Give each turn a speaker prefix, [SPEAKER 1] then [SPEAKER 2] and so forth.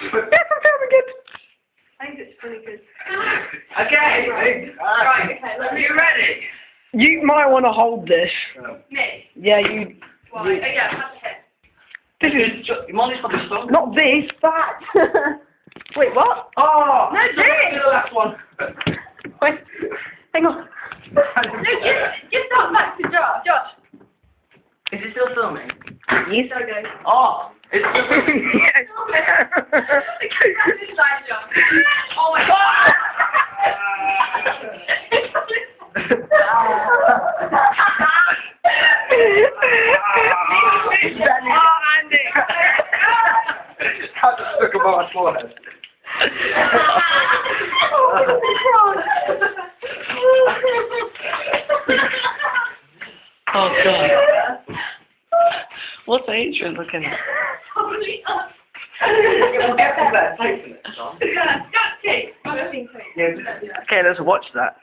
[SPEAKER 1] I think it's pretty good.
[SPEAKER 2] Okay.
[SPEAKER 1] Right, okay, let me
[SPEAKER 2] you ready?
[SPEAKER 3] You might want to hold this.
[SPEAKER 1] me.
[SPEAKER 3] Yeah, you.
[SPEAKER 1] Why? Oh, yeah, have a.
[SPEAKER 3] This is
[SPEAKER 2] You want this for the song?
[SPEAKER 3] not this. That. Wait, what?
[SPEAKER 2] Oh!
[SPEAKER 1] No,
[SPEAKER 2] do
[SPEAKER 1] this.
[SPEAKER 2] the last one.
[SPEAKER 3] Wait, hang on.
[SPEAKER 1] No, just, just start back to Josh. Josh.
[SPEAKER 2] Is it still filming?
[SPEAKER 3] Yes.
[SPEAKER 1] Go, go.
[SPEAKER 2] Oh! It's still filming.
[SPEAKER 3] yes.
[SPEAKER 1] That's this side, Josh. Oh my god.
[SPEAKER 3] oh, Andy.
[SPEAKER 2] How just stuck above my forehead.
[SPEAKER 3] oh god. What's Adrian looking at?
[SPEAKER 2] Just-
[SPEAKER 3] Okay, let's watch that.